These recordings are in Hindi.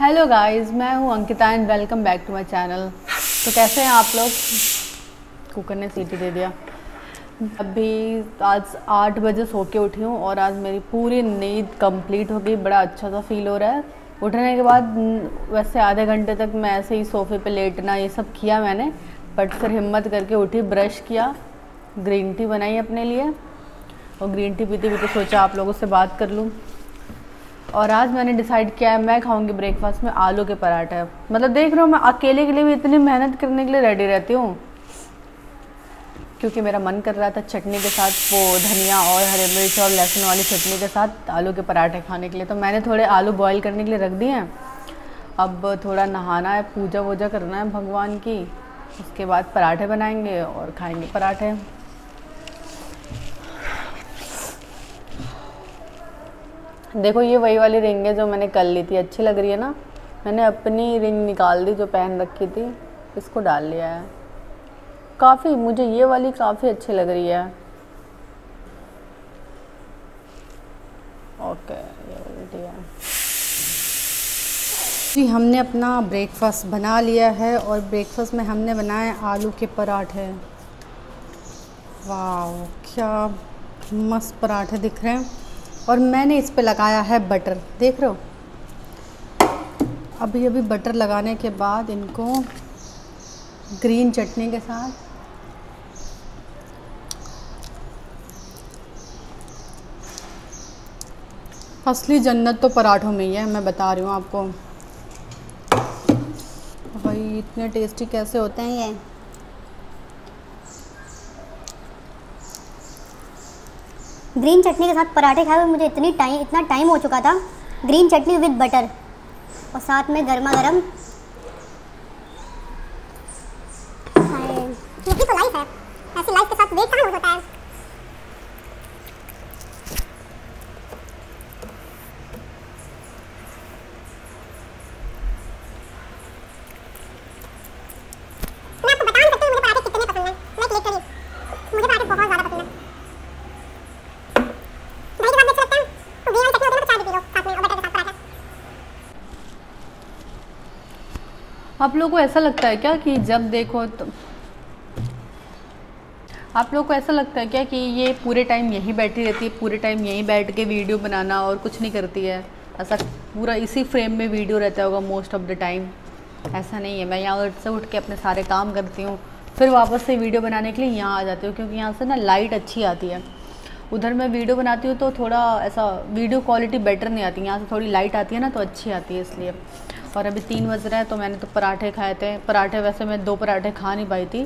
हेलो गाइस मैं हूँ Ankita and welcome back to my channel तो कैसे हैं आप लोग? कुकर ने सीटी दे दिया। अभी आज आठ बजे सो के उठी हूँ और आज मेरी पूरी नींद कंप्लीट हो गई। बड़ा अच्छा सा फील हो रहा है। उठने के बाद वैसे आधे घंटे तक मैं ऐसे ही सोफ़े पे लेटना, ये सब किया मैंने। बट फिर हिम्मत करके उठी ब्रश किया ग्रीन टी बनाई अपने लिए। और ग्रीन टी पीते पीते सोचा आप लोगों से बात कर लूँ। और आज मैंने डिसाइड किया है, मैं खाऊँगी ब्रेकफास्ट में आलू के पराठे। मतलब देख रहा हूँ, मैं अकेले के लिए भी इतनी मेहनत करने के लिए रेडी रहती हूँ। क्योंकि मेरा मन कर रहा था चटनी के साथ वो धनिया और हरे मिर्च और लहसुन वाली चटनी के साथ आलू के पराठे खाने के लिए। तो मैंने थोड़े आलू बॉईल करने के लिए रख दिए हैं। अब थोड़ा नहाना है, पूजा वूजा करना है भगवान की। उसके बाद पराठे बनाएँगे और खाएँगे पराठे। देखो, ये वही वाली रिंग है जो मैंने कल ली थी। अच्छी लग रही है ना? मैंने अपनी रिंग निकाल दी जो पहन रखी थी। इसको डाल लिया है। काफ़ी, मुझे ये वाली काफ़ी अच्छी लग रही है। ओके, ये वाली है। जी, हमने अपना ब्रेकफास्ट बना लिया है और ब्रेकफास्ट में हमने बनाए आलू के पराठे। वाह क्या मस्त पराठे दिख रहे हैं। और मैंने इस पे लगाया है बटर देख रहे हो? अभी अभी बटर लगाने के बाद इनको ग्रीन चटनी के साथ असली जन्नत तो पराठों में ही है, मैं बता रही हूँ आपको। भाई, इतने टेस्टी कैसे होते हैं ये? ग्रीन चटनी के साथ पराठे खाए हुए मुझे इतनी टाइम इतना टाइम हो चुका था। ग्रीन चटनी विद बटर और साथ में गर्मा गर्म तो लाइफ है ऐसी लाइफ के साथ वेट कहाँ हो सकता है आप लोगों को ऐसा लगता है क्या कि जब देखो तो आप लोगों को ऐसा लगता है क्या कि ये पूरे टाइम यहीं बैठी रहती है, पूरे टाइम यहीं बैठ के वीडियो बनाना और कुछ नहीं करती है? ऐसा पूरा इसी फ्रेम में वीडियो रहता होगा मोस्ट ऑफ़ द टाइम ऐसा नहीं है। मैं यहाँ से उठ के अपने सारे काम करती हूँ, फिर वापस से वीडियो बनाने के लिए यहाँ आ जाती हूँ, क्योंकि यहाँ से ना लाइट अच्छी आती है। उधर मैं वीडियो बनाती हूँ तो थोड़ा ऐसा वीडियो क्वालिटी बेटर नहीं आती। यहाँ से थोड़ी लाइट आती है ना तो अच्छी आती है इसलिए। और अभी तीन बज रहे हैं तो मैंने तो पराठे खाए थे। पराठे वैसे मैं दो पराठे खा नहीं पाई थी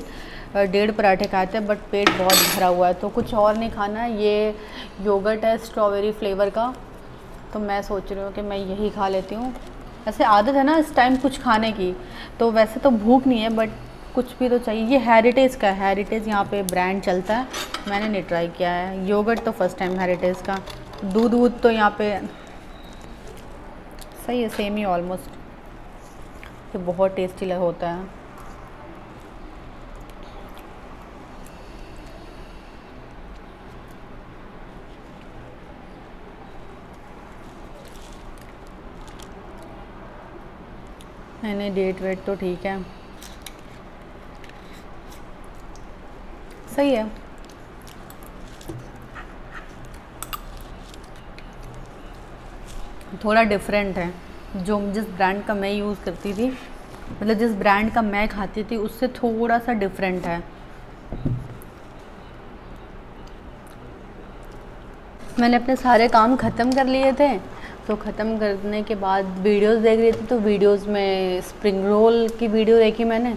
डेढ़ पराठे खाए थे बट पेट बहुत भरा हुआ है। तो कुछ और नहीं खाना है, ये योगर्ट है स्ट्रॉबेरी फ्लेवर का। तो मैं सोच रही हूँ कि मैं यही खा लेती हूँ। ऐसे आदत है ना इस टाइम कुछ खाने की। तो वैसे तो भूख नहीं है बट कुछ भी तो चाहिए। ये हेरिटेज का हेरिटेज यहाँ पे ब्रांड चलता है। मैंने नहीं ट्राई किया है। योगर्ट तो फ़र्स्ट टाइम हेरिटेज का। दूध वूध तो यहाँ पे सही है सेम ही ऑलमोस्ट ये बहुत टेस्टी लग होता है। नहीं डेट वेट तो ठीक है। सही है। थोड़ा डिफरेंट है। जो जिस ब्रांड का मैं यूज़ करती थी मतलब जिस ब्रांड का मैं खाती थी, उससे थोड़ा सा डिफरेंट है। मैंने अपने सारे काम ख़त्म कर लिए थे। तो ख़त्म करने के बाद वीडियोस देख रही थी तो वीडियोस में स्प्रिंग रोल की वीडियो देखी मैंने।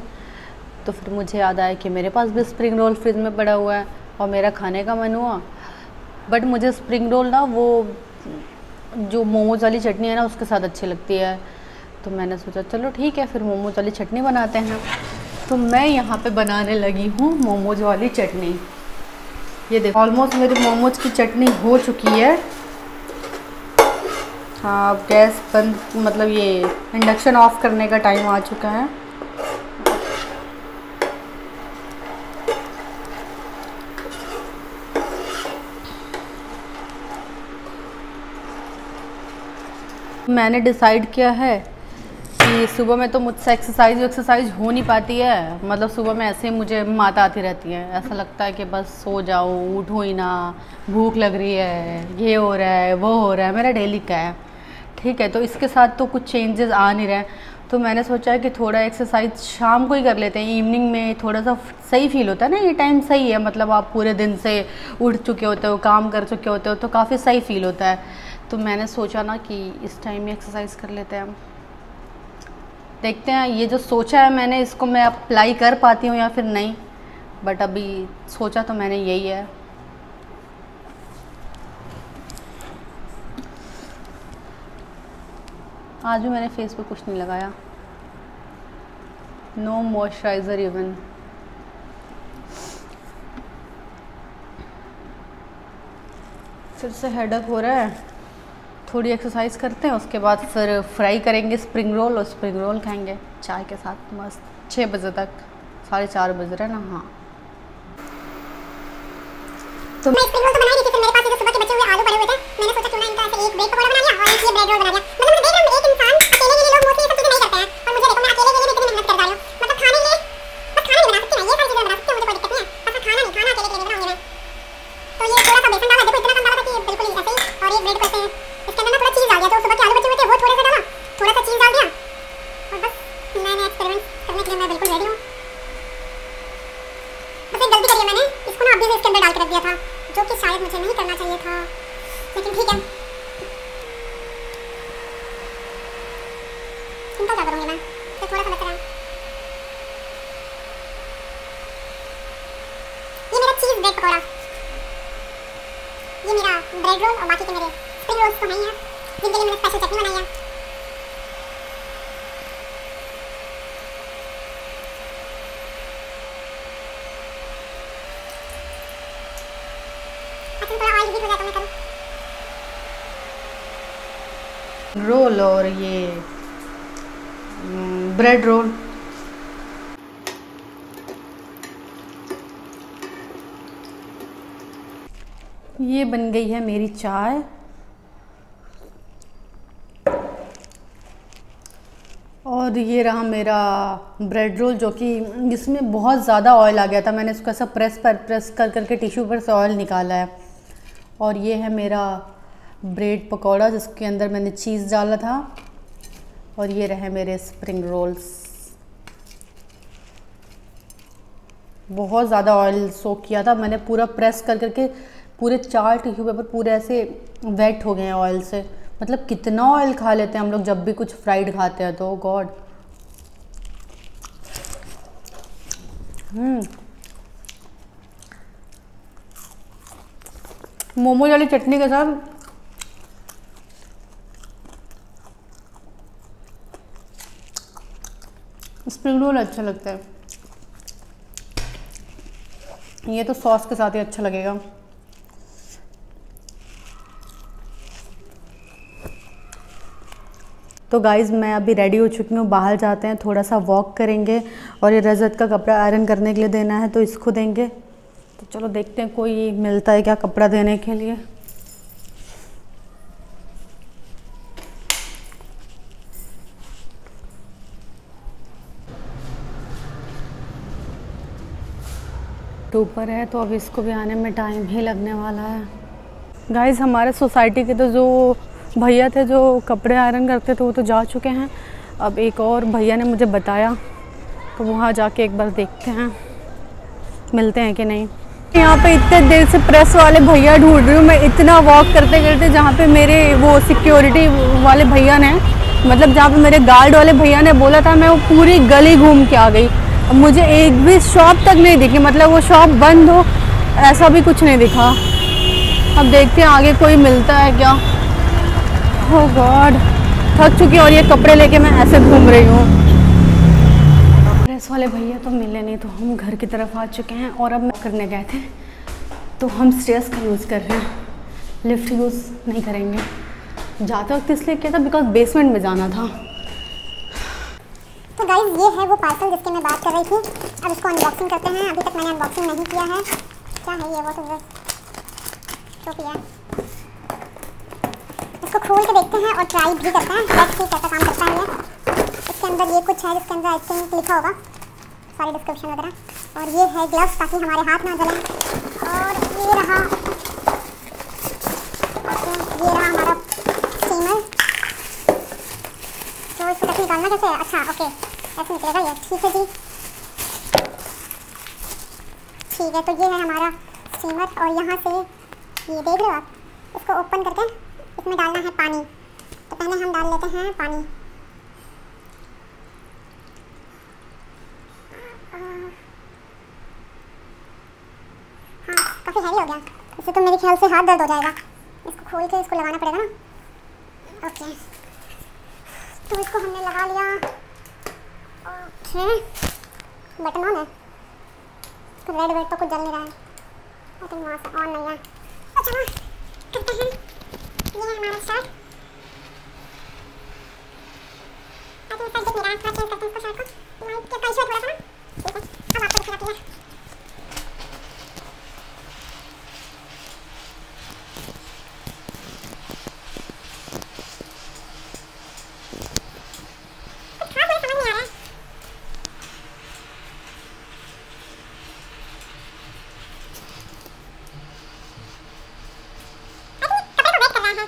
तो फिर मुझे याद आया कि मेरे पास भी स्प्रिंग रोल फ्रिज में पड़ा हुआ है और मेरा खाने का मन हुआ। बट मुझे स्प्रिंग रोल ना वो जो मोमोज वाली चटनी है ना, उसके साथ अच्छी लगती है। तो मैंने सोचा, चलो ठीक है, फिर मोमोज वाली चटनी बनाते हैं। तो मैं यहाँ पे बनाने लगी हूँ मोमोज वाली चटनी। ये देखो ऑलमोस्ट मेरी मोमोज की चटनी हो चुकी है। हाँ गैस बंद मतलब ये इंडक्शन ऑफ़ करने का टाइम आ चुका है। मैंने डिसाइड किया है कि सुबह में तो मुझसे एक्सरसाइज एक्सरसाइज हो नहीं पाती है। मतलब सुबह में ऐसे ही मुझे माता आती रहती है। ऐसा लगता है कि बस सो जाओ, उठो ही ना, भूख लग रही है, ये हो रहा है, वो हो रहा है, मेरा डेली का है। ठीक है तो इसके साथ तो कुछ चेंजेस आ नहीं रहे। तो मैंने सोचा है कि थोड़ा एक्सरसाइज शाम को ही कर लेते हैं। इवनिंग में थोड़ा सा सही फील होता है ना, ये टाइम सही है। मतलब आप पूरे दिन से उठ चुके होते हो, काम कर चुके होते हो तो काफ़ी सही फील होता है। तो मैंने सोचा ना कि इस टाइम में एक्सरसाइज कर लेते हैं हम। देखते हैं, ये जो सोचा है मैंने, इसको मैं अप्लाई कर पाती हूँ या फिर नहीं? बट अभी सोचा तो मैंने यही है। आज भी मैंने फेस पे कुछ नहीं लगाया। नो मॉइस्चराइज़र इवन फिर से हेडक हो रहा है। थोड़ी एक्सरसाइज करते हैं, उसके बाद फिर फ्राई करेंगे स्प्रिंग रोल और स्प्रिंग रोल खाएँगे। चाय के साथ मस्त। छः बजे तक। साढ़े चार बज रहे ना हाँ। तो मैं स्प्रिंग रोल तो बना ही नहीं थी फिर मेरे पास जो सुबह के बचे हुए आलू पड़े हुए थे, मैंने सोचा क्यों ना इनका ऐसे एक ब्रेड पकौड़ा बना लिया और एक ये ब्रेड रोल बना लिया मतलब मैं देख रहा हूँ एक इंसान अकेले के लिए लोग मोस्टली ये सब चीज़ें नहीं करते हैं और मुझे देखो मैं अकेले के लिए इतनी मेहनत कर रहा हूँ मतलब खाने के लिए बस खाना नहीं बना सकती मैं ये सारी चीज़ें बना सकती हूँ मुझे कोई दिक्कत नहीं है बस खाना नहीं खाना अकेले के लिए बनाऊँगी मैं तो ये थोड़ा सा बेसन डाला देखो इतना कम डाला था कि बिल्कुल ऐसे ही और ये ब्रेड करते हैं इसके अंदर ना थोड़ा चीज़ डाल दिया जो सुबह के आलू बचे हुए थे वो थोड़े से डाला थोड़ा सा चीज़ डाल दिया और बस मैंने एक्सपेरिमेंट करने के लिए मैं बिल्कुल रेडी हूँ बस एक गलती करी है मैंने इसको ना अभी से इसके अंदर डाल के रख दिया था, जो कि शायद मुझे नहीं करना चाहिए था। लेकिन ठीक है। चिंता क्या करूँगी मैं तो थोड़ा सा बच है। ये मेरा ब्रेड ये मेरा ब्रेड रोल और बाकी के मेरे स्प्रिंग रोल्स तो हैं जिनके लिए मैंने स्पेशल चटनी बनाई है। रोल और ये ब्रेड रोल ये बन गई है मेरी चाय। और ये रहा मेरा ब्रेड रोल जो कि इसमें बहुत ज़्यादा ऑयल आ गया था। मैंने इसको ऐसा प्रेस पर प्रेस कर, करके टिश्यू पर से ऑयल निकाला है। और ये है मेरा ब्रेड पकौड़ा, जिसके अंदर मैंने चीज़ डाला था। और ये रहे मेरे स्प्रिंग रोल्स बहुत ज़्यादा ऑयल सोक किया था। मैंने पूरा प्रेस कर करके पूरे चार टिश्यू पेपर पूरे ऐसे वेट हो गए हैं ऑयल से। मतलब कितना ऑयल खा लेते हैं हम लोग जब भी कुछ फ्राइड खाते हैं तो। गॉड हम्म। मोमोज वाली चटनी के साथ स्प्रिंग रोल अच्छा लगता है। ये तो सॉस के साथ ही अच्छा लगेगा। तो गाइज़ मैं अभी रेडी हो चुकी हूँ, बाहर जाते हैं, थोड़ा सा वॉक करेंगे और ये रजत का कपड़ा आयरन करने के लिए देना है तो इसको देंगे। तो चलो देखते हैं कोई मिलता है क्या कपड़ा देने के लिए। तो ऊपर है तो अब इसको भी आने में टाइम ही लगने वाला है। गाइज़ हमारे सोसाइटी के तो जो भैया थे, जो कपड़े आयरन करते थे, वो तो जा चुके हैं। अब एक और भैया ने मुझे बताया तो वहाँ जाके एक बार देखते हैं, मिलते हैं कि नहीं। यहाँ पे इतने देर से प्रेस वाले भैया ढूंढ रही हूँ। मैं इतना वॉक करते करते जहाँ पे मेरे वो सिक्योरिटी वाले भैया ने मतलब जहाँ पे मेरे गार्ड वाले भैया ने बोला था, मैं वो पूरी गली घूम के आ गई। मुझे एक भी शॉप तक नहीं दिखी मतलब वो शॉप बंद हो, ऐसा भी कुछ नहीं दिखा। अब देखते हैं आगे कोई मिलता है क्या। हो oh गॉड थक चुकी और ये कपड़े लेके मैं ऐसे घूम रही हूँ। वाले भैया तो मिले नहीं तो हम घर की तरफ़ आ चुके हैं और अब मैं करने गए थे। तो हम स्टेयर्स का यूज़ कर रहे हैं। लिफ्ट यूज़ नहीं करेंगे। जाते वक्त इसलिए किया था बिकॉज़ बेसमेंट में जाना था। तो गाइज़ ये है वो पार्सल जिसकी मैं बात कर रही थी। अब इसको अनबॉक्सिंग करते हैं। अभी तक मैंने अनबॉक्सिंग नहीं किया है। क्या है ये? वो तो बस शो इसको खोल के देखते हैं और ट्राई भी करते हैं। कैसा काम करता है ये। इसके अंदर ये कुछ है जिसके अंदर आई थिंक लिखा होगा। सारी डिस्क्रिप्शन वगैरह। और ये है ग्लव्स ताकि हमारे हाथ ना जलें। और ये रहा ये रहा हमारा स्टीमर तो इसको कैसे निकालना कैसे है? अच्छा ओके ऐसे निकलेगा ये। ठीक है जी। ठीक है तो ये है हमारा स्टीमर और यहाँ से, ये देख लो आप? इसको ओपन करके इसमें डालना है पानी। तो पहले हम डाल लेते हैं पानी हाँ काफ़ी हैवी हो गया। इससे तो मेरे ख्याल से हाथ दर्द हो जाएगा। इसको खोल के इसको लगाना पड़ेगा ना। ओके। तो इसको हमने लगा लिया। ओके। बटन ऑन है। तो रेड वेड तो कुछ जल नहीं रहा है। आई थिंक वहाँ से ऑन नहीं है। तो चलो करते हैं। ये है हमारा शर्ट आई थिंक शर्ट दिख नहीं रहा है थोड़ा चेंज करते हैं इसको शर्ट को। लाइट के कल शर्ट थोड़ा सा ना? ठीक है। अब आपको क्लियर कुछ खास मुझे समझ नहीं आ रहा है आई थिंक कपड़े को वेट कर रहा है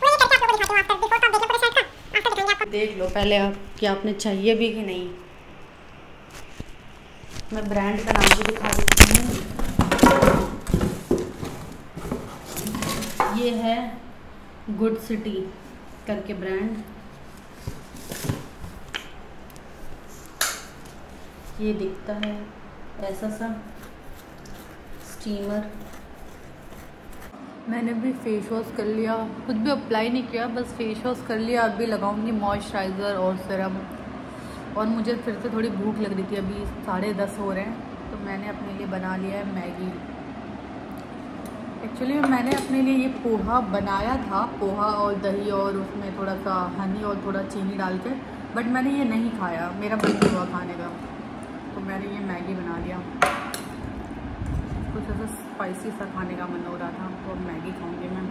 वो ये करके आप लोगों को दिखाती हूँ आफ्टर बिफोर का देखिए पूरे शर्ट का आफ्टर दिखाएँगे आपको देख लो पहले आप कि आपने चाहिए भी कि नहीं। मैं ब्रांड का नाम भी दिखा देती हूँ। ये है गुड सिटी करके ब्रांड ये दिखता है ऐसा सा स्टीमर मैंने भी फेस वॉश कर लिया। कुछ भी अप्लाई नहीं किया, बस फेस वॉश कर लिया। अभी लगाऊँगी मॉइस्चराइज़र और सिरम और मुझे फिर से थोड़ी भूख लग रही थी। अभी साढ़े दस हो रहे हैं तो मैंने अपने लिए बना लिया है मैगी। एक्चुअली मैंने अपने लिए ये पोहा बनाया था। पोहा और दही और उसमें थोड़ा सा हनी और थोड़ा चीनी डाल के बट मैंने ये नहीं खाया। मेरा मन हुआ खाने का। तो मैंने ये मैगी बना लिया। कुछ ऐसा स्पाइसी सा खाने का मन हो रहा था तो अब मैगी खाऊँगी मैं।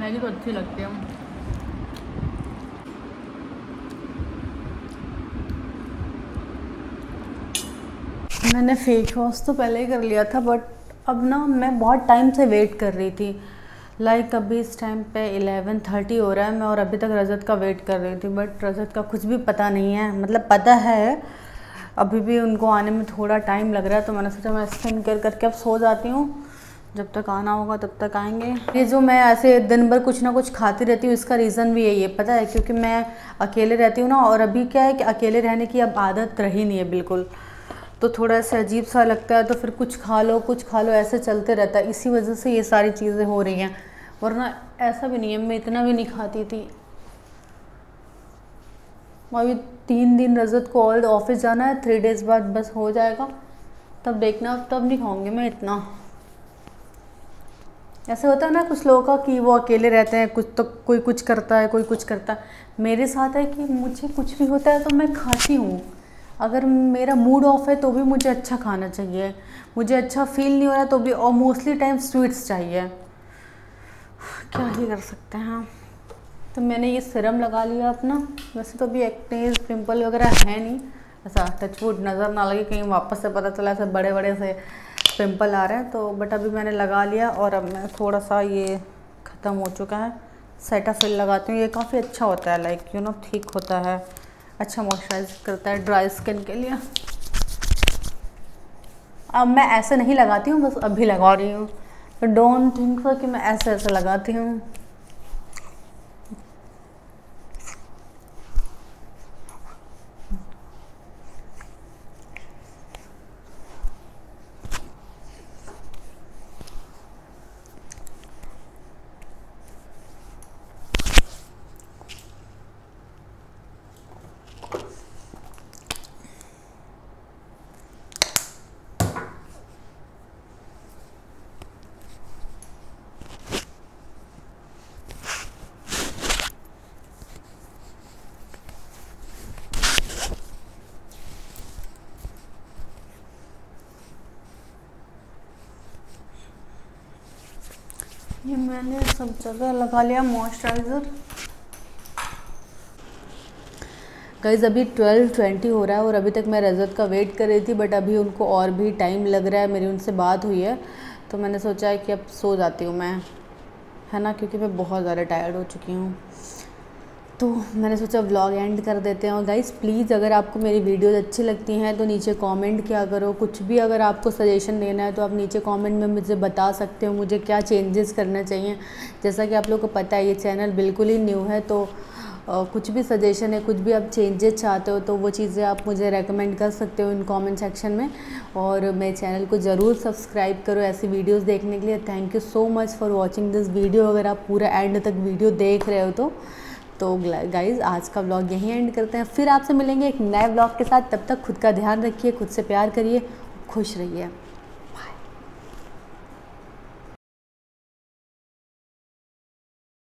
मैगी तो अच्छी लगती है। मैंने फेस वॉश तो पहले ही कर लिया था बट अब ना मैं बहुत टाइम से वेट कर रही थी। लाइक like अभी इस टाइम पे 11:30 हो रहा है, मैं और अभी तक रजत का वेट कर रही थी बट रजत का कुछ भी पता नहीं है। मतलब पता है अभी भी उनको आने में थोड़ा टाइम लग रहा है तो मैंने सोचा मैं स्किन केयर करके अब सो जाती हूँ। जब तक आना होगा तब तक आएँगे। ये जो मैं ऐसे दिन भर कुछ ना कुछ खाती रहती हूँ, इसका रीज़न भी यही है, पता है? क्योंकि मैं अकेले रहती हूँ ना, और अभी क्या है कि अकेले रहने की अब आदत रही नहीं है बिल्कुल। तो थोड़ा सा अजीब सा लगता है तो फिर कुछ खा लो, कुछ खा लो, ऐसे चलते रहता है। इसी वजह से ये सारी चीज़ें हो रही हैं। वरना ऐसा भी नहीं है, मैं इतना भी नहीं खाती थी। अभी तीन दिन रजत को और ऑफ़िस जाना है थ्री डेज़ बाद बस हो जाएगा। तब देखना, तब नहीं खाऊँगी मैं इतना। ऐसे होता है ना, कुछ लोगों का कि वो अकेले रहते हैं, कुछ तो कोई कुछ करता है, कोई कुछ करता है। मेरे साथ है कि मुझे कुछ भी होता है तो मैं खाती हूँ। अगर मेरा मूड ऑफ़ है तो भी मुझे अच्छा खाना चाहिए। मुझे अच्छा फील नहीं हो रहा तो भी, और मोस्टली टाइम स्वीट्स चाहिए। क्या ही कर सकते हैं तो मैंने ये सिरम लगा लिया अपना। वैसे तो अभी एक्नेज पिंपल वगैरह है नहीं। ऐसा टचवुड नज़र ना लगे, कहीं वापस से पता चला ऐसे बड़े बड़े से पिंपल आ रहे हैं। तो बट अभी मैंने लगा लिया और अब मैं थोड़ा सा ये ख़त्म हो चुका है। सेटाफिल लगाती हूँ, ये काफ़ी अच्छा होता है लाइक यू नो ठीक होता है। अच्छा मॉइस्चराइज करता है ड्राई स्किन के लिए। अब मैं ऐसे नहीं लगाती हूँ, बस अभी लगा रही हूँ। डोंट थिंक कि मैं ऐसे ऐसे लगाती हूँ। ये मैंने सब जगह लगा लिया मॉइस्चराइज़र गाइज़ अभी ट्वेल्व ट्वेंटी हो रहा है और अभी तक मैं रजत का वेट कर रही थी बट अभी उनको और भी टाइम लग रहा है, मेरी उनसे बात हुई है। तो मैंने सोचा है कि अब सो जाती हूँ मैं, है ना? क्योंकि मैं बहुत ज़्यादा टायर्ड हो चुकी हूँ। तो मैंने सोचा व्लॉग एंड कर देते हैं। और गाइज़ प्लीज़ अगर आपको मेरी वीडियोज़ अच्छी लगती हैं तो नीचे कमेंट क्या करो। कुछ भी अगर आपको सजेशन देना है तो आप नीचे कमेंट में मुझे बता सकते हो, मुझे क्या चेंजेस करना चाहिए। जैसा कि आप लोग को पता है, ये चैनल बिल्कुल ही न्यू है तो कुछ भी सजेशन है, कुछ भी आप चेंजेस चाहते हो तो वो चीज़ें आप मुझे रेकमेंड कर सकते हो इन कमेंट सेक्शन में। और मेरे चैनल को ज़रूर सब्सक्राइब करो ऐसी वीडियोस देखने के लिए। Thank you so much for watching this video अगर आप पूरा एंड तक वीडियो देख रहे हो तो तो गाइज़ आज का ब्लॉग यहीं एंड करते हैं। फिर आपसे मिलेंगे एक नए ब्लॉग के साथ। तब तक खुद का ध्यान रखिए, खुद से प्यार करिए, खुश रहिए।